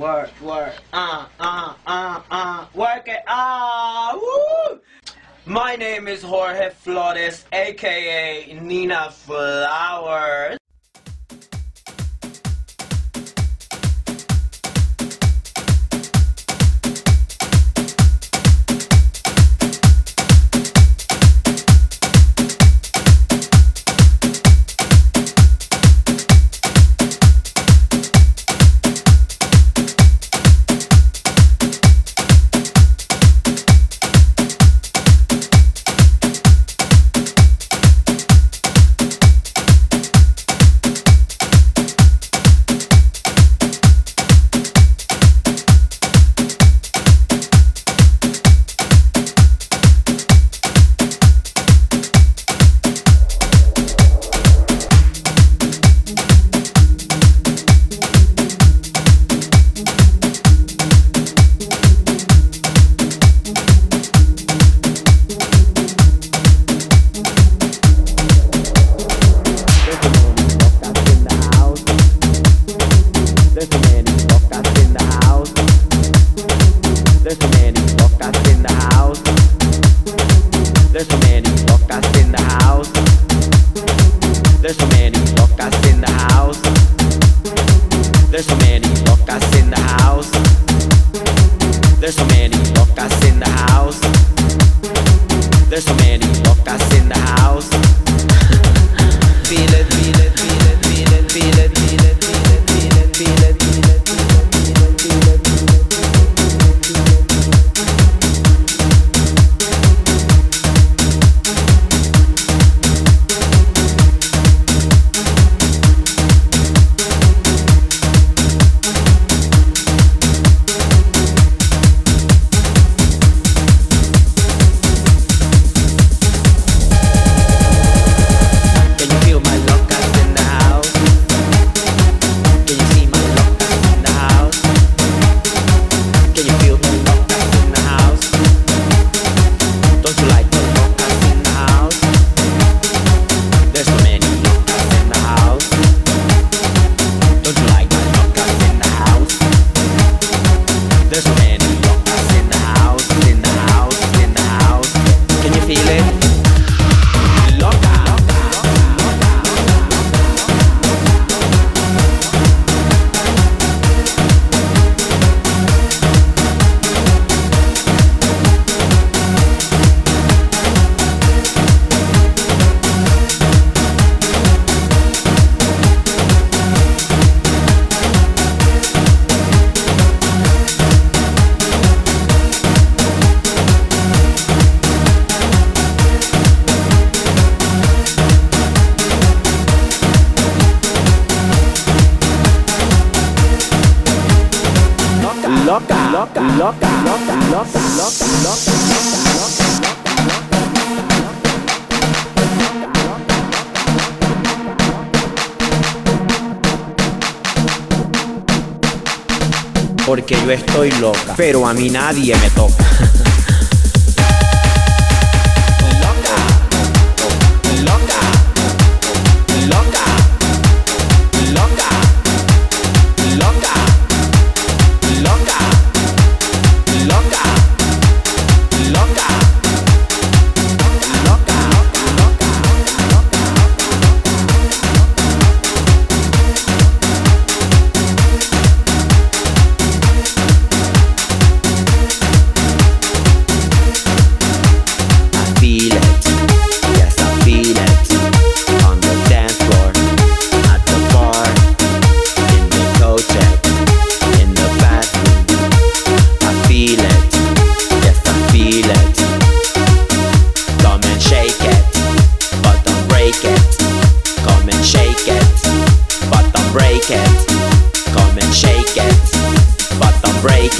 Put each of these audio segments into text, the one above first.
work, work, uh, uh, uh, uh, work it, ah, uh, woo! My name is Jorge Flores, aka Nina Flowers. loca, loca, loca, loca, loca, loca, loca, loca. porque yo estoy loca, pero a mí nadie me toca.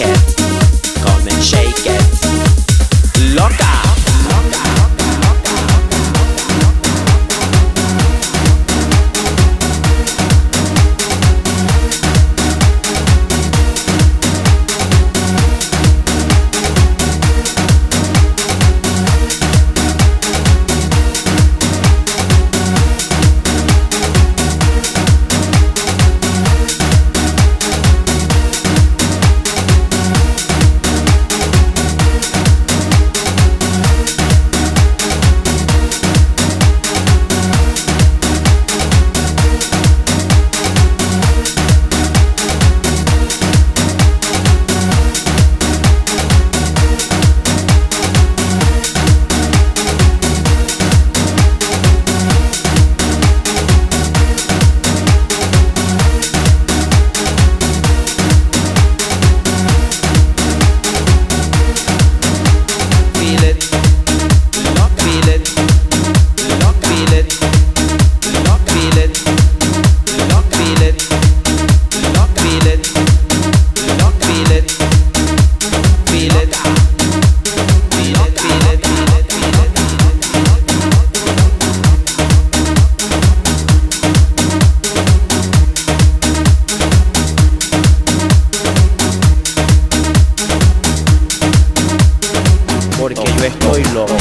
it, come and shake it, loca. estoy loco.